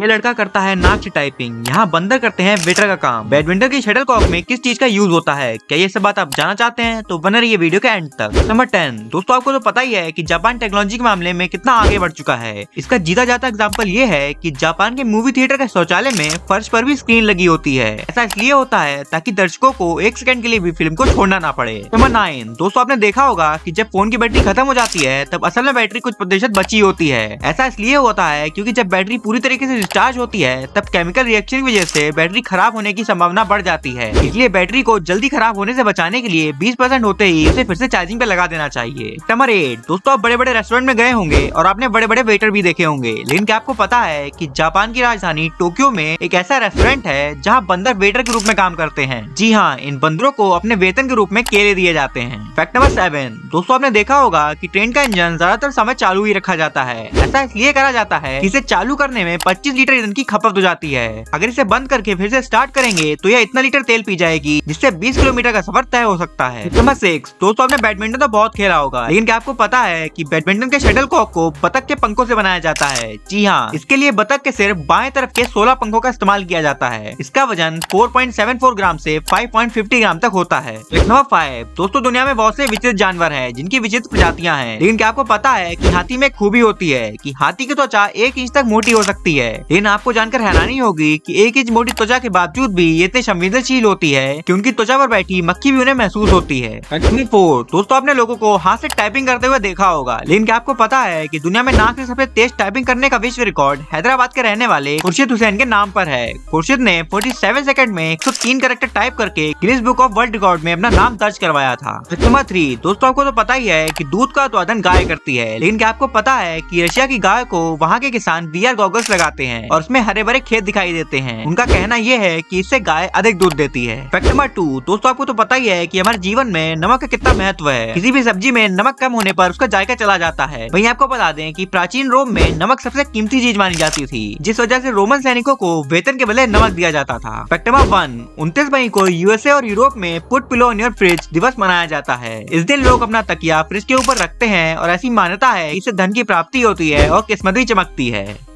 ये लड़का करता है से टाइपिंग यहाँ बंदर करते हैं वेटर का काम। बैडमिंटन की शटल कॉक में किस चीज़ का यूज़ होता है? क्या ये सब बात आप जानना चाहते हैं? तो बने रहिए वीडियो के एंड तक। नंबर टेन दोस्तों, आपको तो पता ही है कि जापान टेक्नोलॉजी के मामले में कितना आगे बढ़ चुका है। इसका जीता जाता एग्ज़ाम्पल ये है की जापान के मूवी थिएटर के शौचालय में फर्श पर भी स्क्रीन लगी होती है। ऐसा इसलिए होता है ताकि दर्शकों को एक सेकंड के लिए भी फ़िल्म को छोड़ना ना पड़े। नंबर नाइन दोस्तों, आपने देखा होगा की जब फ़ोन की बैटरी खत्म हो जाती है, तब असल में बैटरी कुछ प्रतिशत बची होती है। ऐसा इसलिए होता है क्यूँकी जब बैटरी पूरी तरीके से डिस्चार्ज होती है, तब केमिकल रिएक्शन की वजह से बैटरी खराब होने की संभावना बढ़ जाती है। इसलिए बैटरी को जल्दी खराब होने से बचाने के लिए 20 परसेंट होते ही उसे फिर से चार्जिंग पे लगा देना चाहिए। नंबर एट दोस्तों आप बड़े बड़े रेस्टोरेंट में गए होंगे और आपने बड़े बड़े वेटर भी देखे होंगे, लेकिन क्या आपको पता है की जापान की राजधानी टोक्यो में एक ऐसा रेस्टोरेंट है जहाँ बंदर वेटर के रूप में काम करते हैं? जी हाँ इन बंदरों को अपने वेतन के रूप में केले दिए जाते हैं। फैक्ट नंबर सेवन दोस्तों आपने देखा होगा की ट्रेन का इंजन ज़्यादातर समय चालू ही रखा जाता है। ऐसा इसलिए करा जाता है इसे चालू करने में पच्चीस लीटर ईंधन की खपत हो जाती है। अगर इसे बंद करके फिर से स्टार्ट करेंगे तो यह इतना लीटर तेल पी जाएगी, जिससे 20 किलोमीटर का सफ़र तय हो सकता है। नंबर सिक्स दोस्तों, आपने बैडमिंटन तो बहुत खेला होगा, लेकिन क्या आपको पता है की बैडमिंटन के शटल कॉक को बतख के पंखों ऐसी बनाया जाता है? जी हाँ इसके लिए बतख के सिर्फ़ बाएँ तरफ़ के 16 पंखों का इस्तेमाल किया जाता है। इसका वज़न 4.74 ग्राम से 5.50 ग्राम तक होता है। नंबर फाइव दोस्तों, दुनिया में बहुत से विचित्र जानवर है, जिनकी विचित्र प्रजातियाँ हैं। लेकिन क्या आपको पता है की हाथी में खूबी होती है, की हाथी की त्वचा एक इंच तक मोटी हो सकती है। लेकिन आपको जानकर हैरानी होगी कि एक इंच मोटी त्वचा के बावजूद भी ये इतने संवेदनशील होती है कि उनकी त्वचा पर बैठी मक्खी भी उन्हें महसूस होती है। फोर दोस्तों, आपने लोगों को हाथ से टाइपिंग करते हुए देखा होगा, लेकिन क्या आपको पता है कि दुनिया में नाक से सबसे तेज टाइपिंग करने का विश्व रिकॉर्ड हैदराबाद के रहने वाले खुर्शीद हुसैन के नाम पर है। खुर्शीद ने 47 सेकंड में 103 करेक्टर टाइप करके Guinness book of world record में अपना नाम दर्ज करवाया था। नंबर थ्री दोस्तों, आपको तो पता ही है की दूध का उत्पादन गाय करती है, लेकिन क्या आपको पता है की रशिया की गाय को वहाँ के किसान वी गॉगल्स लगाते हैं? और उसमें हरे भरे खेत दिखाई देते हैं। उनका कहना यह है कि इससे गाय अधिक दूध देती है। फैक्ट नंबर टू दोस्तों, आपको तो पता ही है कि हमारे जीवन में नमक का कितना महत्व है। किसी भी सब्ज़ी में नमक कम होने पर उसका जायका चला जाता है। वही आपको बता दें कि प्राचीन रोम में नमक सबसे कीमती चीज़ मानी जाती थी, जिस वजह से रोमन सैनिकों को वेतन के बदले नमक दिया जाता था। फैक्ट नंबर वन उनतीस मई को यूएसए और यूरोप में पुट पिलो योर फ्रिज दिवस मनाया जाता है। इस दिन लोग अपना तकिया फ्रिज के ऊपर रखते हैं और ऐसी मान्यता है इससे धन की प्राप्ति होती है और किस्मत भी चमकती है।